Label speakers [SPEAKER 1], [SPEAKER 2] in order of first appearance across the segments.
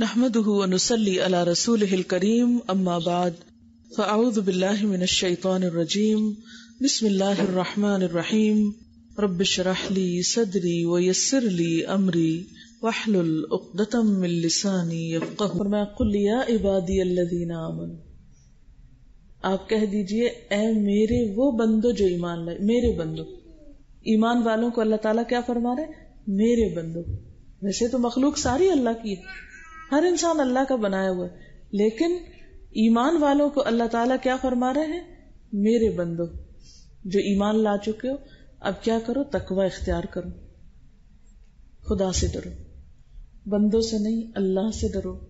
[SPEAKER 1] نحمده ونسلي على رسوله الكريم، أما بعد، فأعوذ بالله من الشيطان الرجيم، بسم الله الرحمن الرحيم، رب اشرح لي صدري ويسر لي أمري، واحلل عقدة من لساني يفقه فرمایا، قل يا عبادي الذين آمنوا. آپ کہہ دیجیے، اے میرے وہ بندو جو ایمان لائے، میرے بندو. ایمان والوں کو اللہ تعالیٰ کیا فرما رہے میرے بندو. ویسے تو مخلوق ساری اللہ کی ہے۔ ہر انسان اللہ کا بنایا ہوا ہے۔ لیکن ایمان والوں کو اللہ تعالیٰ کیا فرما رہے ہیں؟ میرے بندو، جو ایمان لا چکے ہو، اب کیا کرو؟ تکوا اختیار کرو۔ خدا سے ڈرو۔ بندوں سے نہیں، اللہ سے ڈرو۔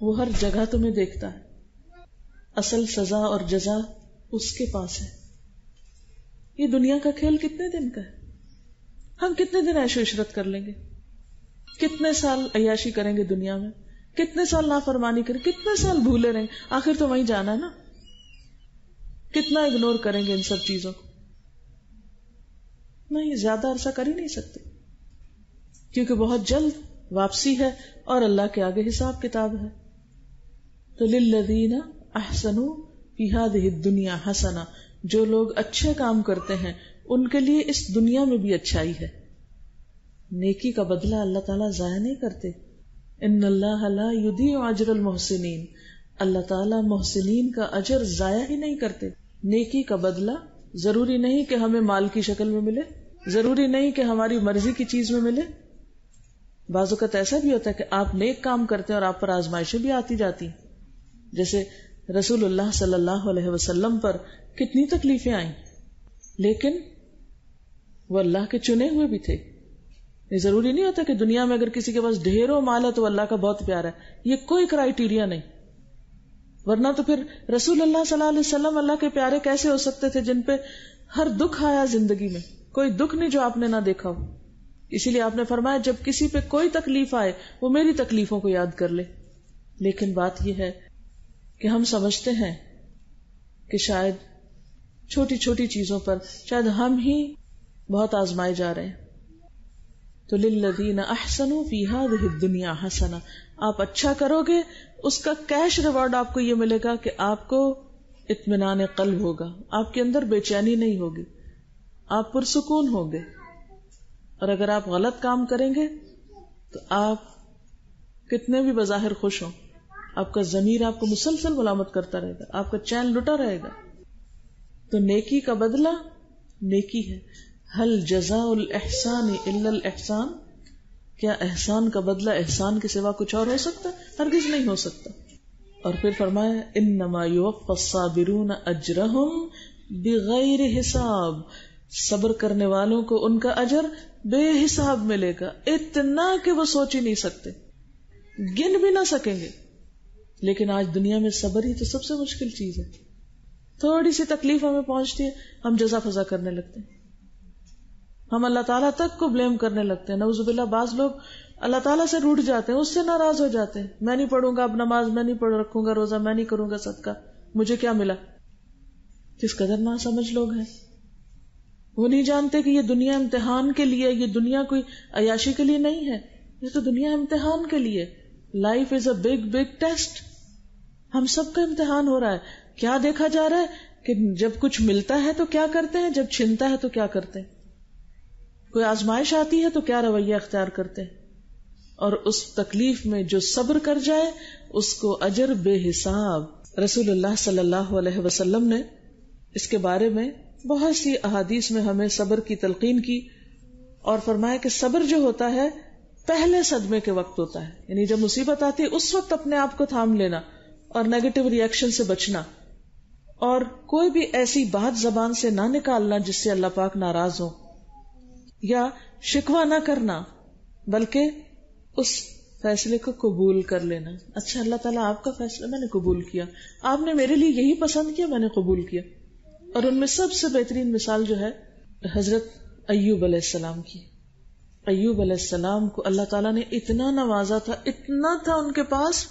[SPEAKER 1] وہ ہر جگہ تمہیں دیکھتا ہے۔ اصل سزا اور جزا اس کے پاس ہے۔ یہ دنیا کا کھیل کتنے دن کا ہے؟ ہم کتنے دن ایشو عشرت کر لیں گے؟ کتنے سال عیاشی کریں گے دنیا میں؟ کتنے سال نافرمانی کریں، کتنے سال بھولے رہیں، آخر تو وہیں جانا ہے نا۔ کتنا اگنور کریں گے ان سب چیزوں کو۔ نہیں، زیادہ عرصہ کر ہی نہیں سکتے۔ کیونکہ بہت جلد واپسی ہے اور اللہ کے آگے حساب کتاب ہے۔ تو للذین احسنوا فی هذه الدنیا حسنا، جو لوگ اچھے کام کرتے ہیں، ان کے لیے اس دنیا میں بھی اچھائی ہے۔ نیکی کا بدلہ اللہ تعالیٰ ضائع نہیں کرتے۔ ان اللہ لا یضیع اجر المحسنین۔ اللہ تعالیٰ محسنین کا اجر ضائع ہی نہیں کرتے۔ نیکی کا بدلہ ضروری نہیں کہ ہمیں مال کی شکل میں ملے، ضروری نہیں کہ ہماری مرضی کی چیز میں ملے۔ بعض اوقات ایسا بھی ہوتا ہے کہ آپ نیک کام کرتے ہیں اور آپ پر آزمائشیں بھی آتی جاتی۔ جیسے رسول اللہ صلی اللہ علیہ وسلم پر کتنی تکلیفیں آئیں، لیکن وہ اللہ کے چنے ہوئے بھی تھے۔ یہ ضروری نہیں ہوتا کہ دنیا میں اگر کسی کے پاس ڈھیروں مال ہے تو اللہ کا بہت پیار ہے۔ یہ کوئی کرائیٹیریا نہیں۔ ورنہ تو پھر رسول اللہ صلی اللہ علیہ وسلم اللہ کے پیارے کیسے ہو سکتے تھے جن پہ ہر دکھ آیا زندگی میں؟ کوئی دکھ نہیں جو آپ نے نہ دیکھا ہو۔ اسی لیے آپ نے فرمایا، جب کسی پہ کوئی تکلیف آئے، وہ میری تکلیفوں کو یاد کر لے۔ لیکن بات یہ ہے کہ ہم سمجھتے ہیں کہ شاید چھوٹی چھوٹی چیزوں پر، شاید ہم ہی بہت آزمائے جا رہے ہیں۔ تو للذین احسنوا فی هذه الدنیا حسنا آپ اچھا کرو گے، اس کا کیش ریوارڈ آپ کو یہ ملے گا کہ آپ کو اطمینان قلب ہوگا۔ آپ کے اندر بے چینی نہیں ہوگی، آپ پرسکون ہوں گے۔ اور اگر آپ غلط کام کریں گے، تو آپ کتنے بھی بظاہر خوش ہوں، آپ کا ضمیر آپ کو مسلسل ملامت کرتا رہے گا، آپ کا چین لٹا رہے گا۔ تو نیکی کا بدلہ نیکی ہے۔ حل جزا الحسان الحسان کیا احسان کا بدلہ احسان کے سوا کچھ اور ہو سکتا؟ ہرگز نہیں ہو سکتا۔ اور پھر فرمایا ان نما الصابرون اجرہم بغیر حساب۔ صبر کرنے والوں کو ان کا اجر بے حساب ملے گا۔ اتنا کہ وہ سوچ ہی نہیں سکتے۔ گن بھی نہ سکیں گے۔ لیکن آج دنیا میں صبر ہی تو سب سے مشکل چیز ہے۔ تھوڑی سی تکلیف ہمیں پہنچتی ہے، ہم جزا فضا کرنے لگتے ہیں۔ ہم اللہ تعالیٰ تک کو بلیم کرنے لگتے ہیں۔ نوز باللہ، بعض لوگ اللہ تعالیٰ سے روٹ جاتے ہیں، اس سے ناراض ہو جاتے ہیں۔ میں نہیں پڑھوں گا، اب نماز میں نہیں پڑھ رکھوں گا، روزہ میں نہیں کروں گا، صدقہ۔ مجھے کیا ملا؟ کس قدر نہ سمجھ لوگ ہیں۔ وہ نہیں جانتے کہ یہ دنیا امتحان کے لیے، یہ دنیا کوئی عیاشی کے لیے نہیں ہے۔ یہ تو دنیا امتحان کے لیے۔ Life is a big big test ہم سب کا امتحان ہو رہا ہے۔ کیا دیکھا جا رہا ہے کہ جب کچھ ملتا ہے تو کیا کرتے ہیں، جب چھنتا ہے تو کیا کرتے ہیں؟ کوئی آزمائش آتی ہے تو کیا رویہ اختیار کرتے ہیں؟ اور اس تکلیف میں جو صبر کر جائے، اس کو اجر بے حساب۔ رسول اللہ صلی اللہ علیہ وسلم نے اس کے بارے میں بہت سی احادیث میں ہمیں صبر کی تلقین کی اور فرمایا کہ صبر جو ہوتا ہے، پہلے صدمے کے وقت ہوتا ہے۔ یعنی جب مصیبت آتی ہے اس وقت اپنے آپ کو تھام لینا اور نیگیٹو ریئیکشن سے بچنا۔ اور کوئی بھی ایسی بات زبان سے نہ نکالنا جس سے اللہ پاک ناراض ہو یا شکوا نہ کرنا، بلکہ اس فیصلے کو قبول کر لینا۔ اچھا اللہ تعالیٰ آپ کا فیصلہ میں نے قبول کیا۔ آپ نے میرے لیے یہی پسند کیا، میں نے قبول کیا۔ اور ان میں سب سے بہترین مثال جو ہے، حضرت ایوب علیہ السلام کی۔ ایوب علیہ السلام کو اللہ تعالیٰ نے اتنا نوازا تھا، اتنا تھا ان کے پاس۔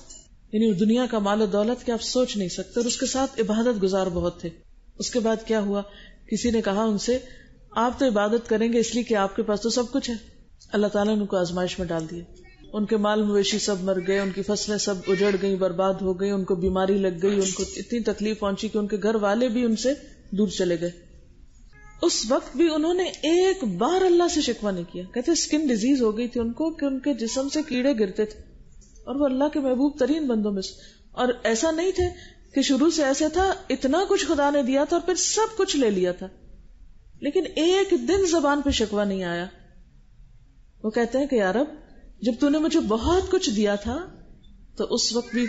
[SPEAKER 1] یعنی دنیا کا مال و دولت کہ آپ سوچ نہیں سکتے، اور اس کے ساتھ عبادت گزار بہت تھے۔ اس کے بعد کیا ہوا؟ کسی نے کہا ان سے آپ تو عبادت کریں گے اس لیے کہ آپ کے پاس تو سب کچھ ہے۔ اللہ تعالیٰ نے ان کو آزمائش میں ڈال دیا۔ ان کے مال مویشی سب مر گئے، ان کی فصلیں سب اجڑ گئی برباد ہو گئی ان کو بیماری لگ گئی، ان کو اتنی تکلیف پہنچی کہ ان کے گھر والے بھی ان سے دور چلے گئے۔ اس وقت بھی انہوں نے ایک بار اللہ سے شکوا نہیں کیا۔ کہتے اسکن ڈیزیز ہو گئی تھی ان کو کہ ان کے جسم سے کیڑے گرتے تھے۔ اور وہ اللہ کے محبوب ترین بندوں میں سے۔ اور ایسا نہیں تھے کہ شروع سے ایسے تھا، اتنا کچھ خدا نے دیا تھا اور پھر سب کچھ لے لیا تھا۔ لیکن ایک دن زبان پہ شکوا نہیں آیا۔ وہ کہتے ہیں کہ یارب جب تو نے مجھے بہت کچھ دیا تھا، تو اس وقت بھی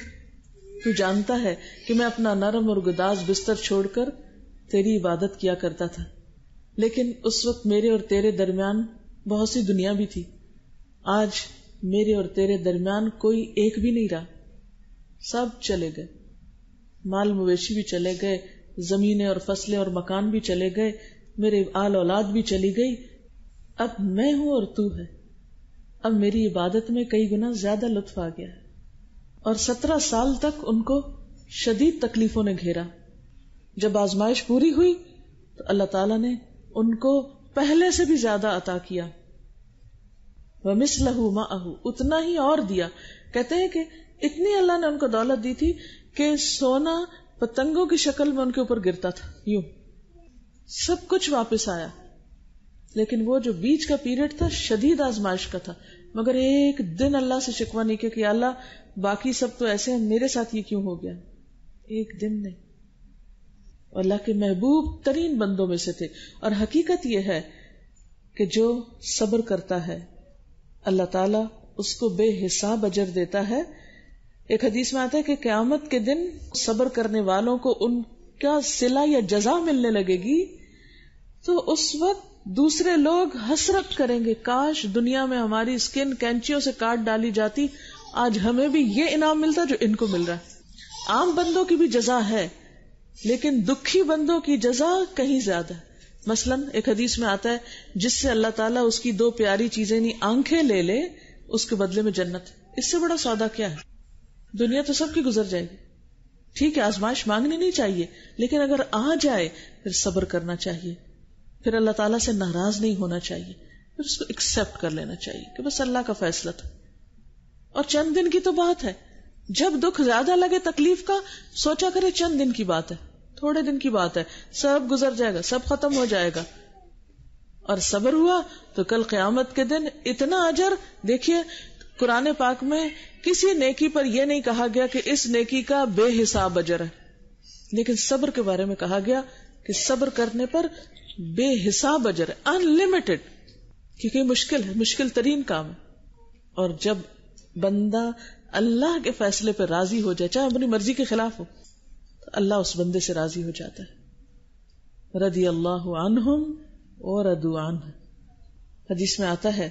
[SPEAKER 1] تو جانتا ہے کہ میں اپنا نرم اور گداز بستر چھوڑ کر تیری عبادت کیا کرتا تھا۔ لیکن اس وقت میرے اور تیرے درمیان بہت سی دنیا بھی تھی۔ آج میرے اور تیرے درمیان کوئی ایک بھی نہیں رہا۔ سب چلے گئے۔ مال مویشی بھی چلے گئے، زمینیں اور فصلیں اور مکان بھی چلے گئے۔ میرے آل اولاد بھی چلی گئی۔ اب میں ہوں اور تو ہے۔ اب میری عبادت میں کئی گنا زیادہ لطف آ گیا ہے۔ اور سترہ سال تک ان کو شدید تکلیفوں نے گھیرا۔ جب آزمائش پوری ہوئی تو اللہ تعالی نے ان کو پہلے سے بھی زیادہ عطا کیا۔ وہ مس لہو اہو اتنا ہی اور دیا۔ کہتے ہیں کہ اتنی اللہ نے ان کو دولت دی تھی کہ سونا پتنگوں کی شکل میں ان کے اوپر گرتا تھا۔ یوں۔ سب کچھ واپس آیا۔ لیکن وہ جو بیچ کا پیریڈ تھا، شدید آزمائش کا تھا۔ مگر ایک دن اللہ سے شکوا نہیں کیا کہ اللہ، باقی سب تو ایسے ہیں، میرے ساتھ یہ کیوں ہو گیا؟ ایک دن نہیں۔ اللہ کے محبوب ترین بندوں میں سے تھے۔ اور حقیقت یہ ہے کہ جو صبر کرتا ہے، اللہ تعالی اس کو بے حساب اجر دیتا ہے۔ ایک حدیث میں آتا ہے کہ قیامت کے دن صبر کرنے والوں کو ان کا سلا یا جزا ملنے لگے گی۔ تو اس وقت دوسرے لوگ حسرت کریں گے، کاش دنیا میں ہماری اسکن کینچیوں سے کاٹ ڈالی جاتی، آج ہمیں بھی یہ انعام ملتا جو ان کو مل رہا ہے۔ عام بندوں کی بھی جزا ہے، لیکن دکھی بندوں کی جزا کہیں زیادہ ہے۔ مثلا ایک حدیث میں آتا ہے، جس سے اللہ تعالیٰ اس کی دو پیاری چیزیں نہیں آنکھیں لے لے، اس کے بدلے میں جنت۔ اس سے بڑا سودا کیا ہے؟ دنیا تو سب کی گزر جائے گی۔ ٹھیک ہے، آزمائش مانگنی نہیں چاہیے، لیکن اگر آ جائے، پھر صبر کرنا چاہیے۔ پھر اللہ تعالیٰ سے ناراض نہیں ہونا چاہیے، پھر اس کو ایکسپٹ کر لینا چاہیے کہ بس اللہ کا فیصلہ تھا۔ اور چند دن کی تو بات ہے۔ جب دکھ زیادہ لگے تکلیف کا، سوچا کرے چند دن کی بات ہے۔ تھوڑے دن کی بات ہے۔ سب گزر جائے گا، سب ختم ہو جائے گا۔ اور صبر ہوا تو کل قیامت کے دن اتنا اجر، دیکھیے، قرآن پاک میں کسی نیکی پر یہ نہیں کہا گیا کہ اس نیکی کا بے حساب اجر ہے۔ لیکن صبر کے بارے میں کہا گیا کہ صبر کرنے پر بے حساب اجر ہے ان لمیٹڈ کیونکہ مشکل ہے، مشکل ترین کام ہے۔ اور جب بندہ اللہ کے فیصلے پہ راضی ہو جائے، چاہے اپنی مرضی کے خلاف ہو، تو اللہ اس بندے سے راضی ہو جاتا ہے۔ رضی اللہ عنہم اور ادو عنہ۔ حدیث میں آتا ہے،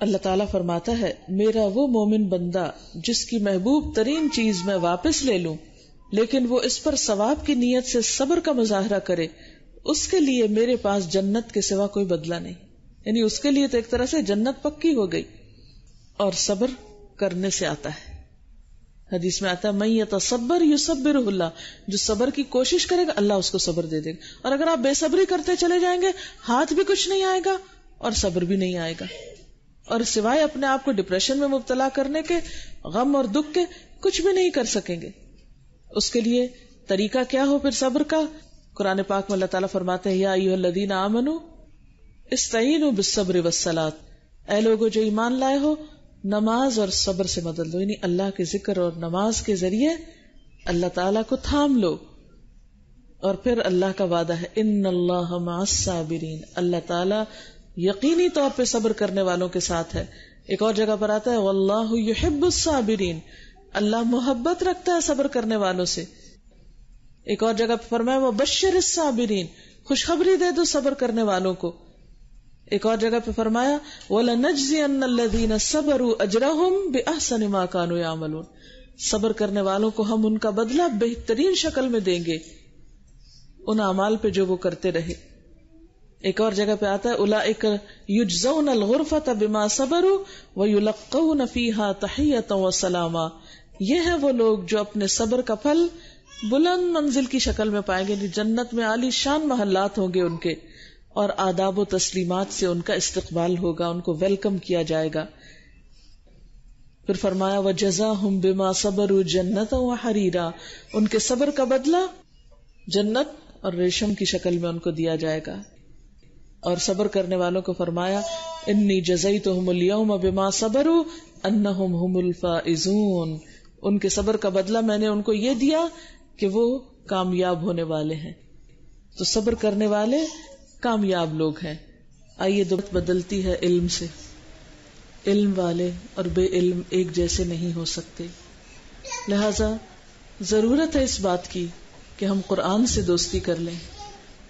[SPEAKER 1] اللہ تعالیٰ فرماتا ہے، میرا وہ مومن بندہ جس کی محبوب ترین چیز میں واپس لے لوں، لیکن وہ اس پر ثواب کی نیت سے صبر کا مظاہرہ کرے اس کے لیے میرے پاس جنت کے سوا کوئی بدلہ نہیں۔ یعنی اس کے لیے تو ایک طرح سے جنت پکی ہو گئی اور صبر کرنے سے آتا ہے۔ حدیث میں آتا ہے میں تصبر یو صبر اللہ۔ جو صبر کی کوشش کرے گا، اللہ اس کو صبر دے دے گا۔ اور اگر آپ بے صبری کرتے چلے جائیں گے، ہاتھ بھی کچھ نہیں آئے گا اور صبر بھی نہیں آئے گا۔ اور سوائے اپنے آپ کو ڈپریشن میں مبتلا کرنے کے، غم اور دکھ کے، کچھ بھی نہیں کر سکیں گے۔ اس کے لیے طریقہ کیا ہو پھر صبر کا؟ قرآن پاک میں اللہ تعالیٰ فرماتے ہیں، یا الذین آمنو، استعینوا بالصبر والصلاۃ اے لوگو، جو ایمان لائے ہو، نماز اور صبر سے مدد لو یعنی اللہ کے ذکر اور نماز کے ذریعے اللہ تعالی کو تھام لو۔ اور پھر اللہ کا وعدہ ہے، ان اللہ صابرین اللہ تعالی یقینی طور پہ صبر کرنے والوں کے ساتھ ہے۔ ایک اور جگہ پر آتا ہے، واللہ یحب الصابرین۔ اللہ محبت رکھتا ہے صبر کرنے والوں سے۔ ایک اور جگہ پہ فرمایا وہ بشر الصابرین خوشخبری دے دو صبر کرنے والوں کو۔ ایک اور جگہ پہ فرمایا صبر کرنے والوں کو ہم ان کا بدلہ بہترین شکل میں دیں گے۔ ان اعمال پہ جو وہ کرتے رہے۔ ایک اور جگہ پہ آتا ہے الا ایک یوجزون الغرفت بما صبر و یلقون فیہا تحیتا و سلاما یہ ہے وہ لوگ جو اپنے صبر کا پھل بلند منزل کی شکل میں پائیں گے جنت میں عالی شان محلات ہوں گے ان کے، اور آداب و تسلیمات سے ان کا استقبال ہوگا، ان کو ویلکم کیا جائے گا۔ پھر فرمایا وہ جزا ہوں بما صبر جنت و حریرا ان کے صبر کا بدلہ جنت اور ریشم کی شکل میں ان کو دیا جائے گا۔ اور صبر کرنے والوں کو فرمایا انی جزئی تو ہم بما صبر انہم الفائزون۔ ان کے صبر کا بدلہ میں نے ان کو یہ دیا کہ وہ کامیاب ہونے والے ہیں۔ تو صبر کرنے والے کامیاب لوگ ہیں۔ آئیے دبت بدلتی ہے علم سے۔ علم والے اور بے علم ایک جیسے نہیں ہو سکتے۔ لہذا ضرورت ہے اس بات کی کہ ہم قرآن سے دوستی کر لیں۔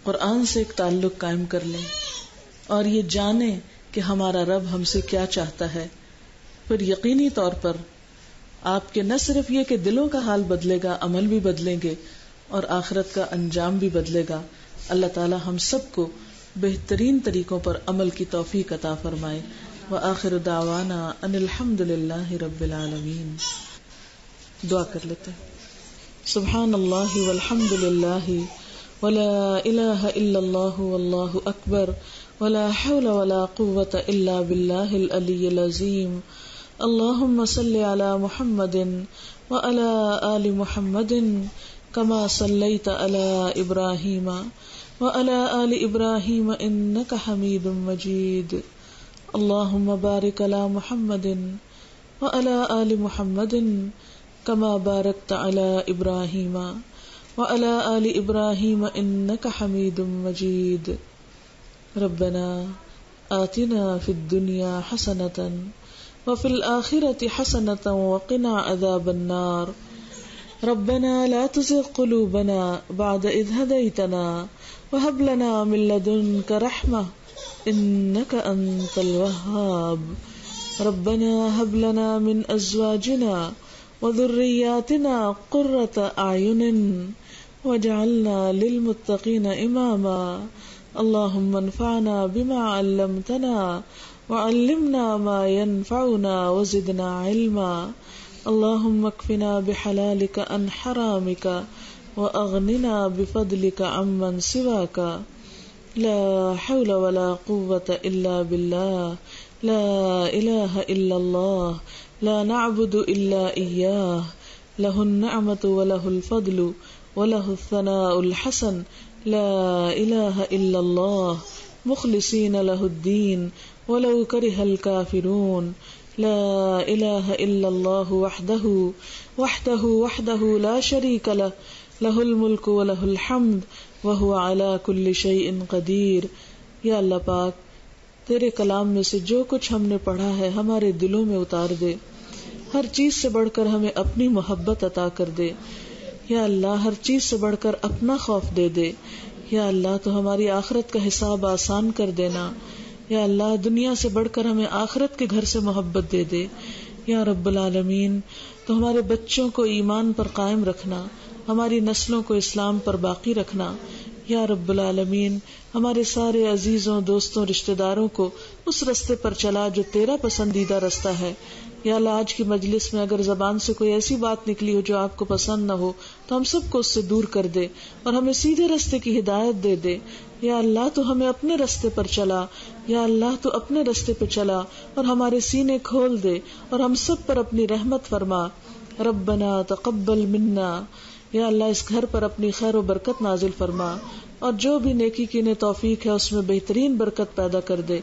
[SPEAKER 1] قرآن سے ایک تعلق قائم کر لیں۔ اور یہ جانیں کہ ہمارا رب ہم سے کیا چاہتا ہے۔ پھر یقینی طور پر آپ کے نہ صرف یہ کہ دلوں کا حال بدلے گا، عمل بھی بدلیں گے اور آخرت کا انجام بھی بدلے گا۔ اللہ تعالی ہم سب کو بہترین طریقوں پر عمل کی توفیق عطا فرمائے۔ وآخر دعوانا ان الحمد للہ رب العالمین۔ دعا کر لیتے ہیں۔ سبحان اللہ والحمد للہ ولا الہ الا اللہ واللہ اکبر ولا حول ولا قوة الا باللہ العلی العظیم۔ اللهم صل على محمد وعلى آل محمد كما صليت على إبراهيم وعلى آل إبراهيم إنك حميد مجيد. اللهم بارك على محمد وعلى آل محمد كما باركت على إبراهيم وعلى آل إبراهيم إنك حميد مجيد. ربنا آتنا في الدنيا حسنة وفي الآخرة حسنة وقنا عذاب النار. ربنا لا تزغ قلوبنا بعد إذ هديتنا وهب لنا من لدنك رحمة إنك أنت الوهاب. ربنا هب لنا من أزواجنا وذرياتنا قرة أعين واجعلنا للمتقين إماما. اللهم انفعنا بما علمتنا وعلمنا ما ينفعنا وزدنا علما. اللهم اكفنا بحلالك عن حرامك وأغننا بفضلك عمن سواك. لا حول ولا قوة إلا بالله. لا إله إلا الله. لا نعبد إلا إياه. له النعمة وله الفضل وله الثناء الحسن. لا إله إلا الله. مخلصين له الدين. ولو كره الكافرون لا إله إلا الله وحده وحده وحده لا شريك له له الملك وله الحمد، وهو على كل شيء قدير۔ یا اللہ پاک، تیرے کلام میں سے جو کچھ ہم نے پڑھا ہے ہمارے دلوں میں اتار دے۔ ہر چیز سے بڑھ کر ہمیں اپنی محبت عطا کر دے۔ یا اللہ، ہر چیز سے بڑھ کر اپنا خوف دے دے۔ یا اللہ، تو ہماری آخرت کا حساب آسان کر دینا۔ یا اللہ، دنیا سے بڑھ کر ہمیں آخرت کے گھر سے محبت دے دے۔ یا رب العالمین، تو ہمارے بچوں کو ایمان پر قائم رکھنا، ہماری نسلوں کو اسلام پر باقی رکھنا۔ یا رب العالمین، ہمارے سارے عزیزوں، دوستوں رشتے داروں کو اس رستے پر چلا جو تیرا پسندیدہ رستہ ہے۔ یا اللہ آج کی مجلس میں اگر زبان سے کوئی ایسی بات نکلی ہو جو آپ کو پسند نہ ہو، تو ہم سب کو اس سے دور کر دے اور ہمیں سیدھے رستے کی ہدایت دے دے۔ یا اللہ تو ہمیں اپنے رستے پر چلا، یا اللہ تو اپنے رستے پہ چلا اور ہمارے سینے کھول دے اور ہم سب پر اپنی رحمت فرما۔ ربنا تقبل منا۔ یا اللہ اس گھر پر اپنی خیر و برکت نازل فرما۔ اور جو بھی نیکی کی نے توفیق ہے، اس میں بہترین برکت پیدا کر دے۔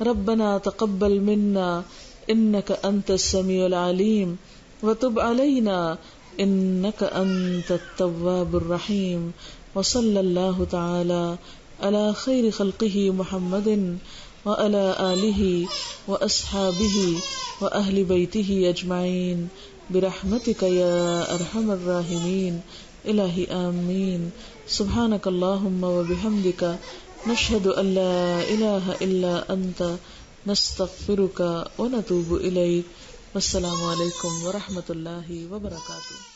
[SPEAKER 1] ربنا تقبل منا۔ إنك أنت السميع العليم. وتب علينا إنك أنت التواب الرحيم. وصلى الله تعالى على خير خلقه محمد وعلى آله وأصحابه وأهل بيته أجمعين. برحمتك يا أرحم الراحمين. إلهي آمين. سبحانك اللهم وبحمدك نشهد أن لا إله إلا أنت نستغفرك ونتوب إليك والسلام علیکم ورحمۃ اللہ وبرکاتہ.